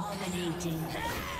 Dominating.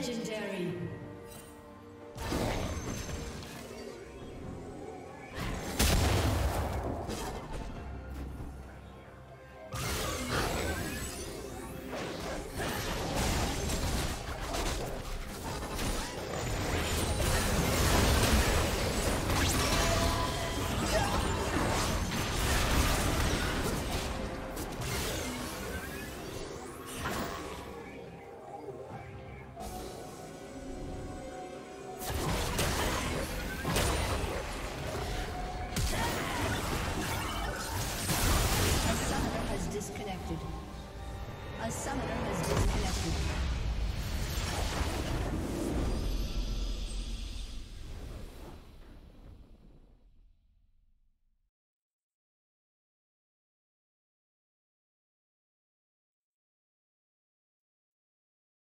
Legendary.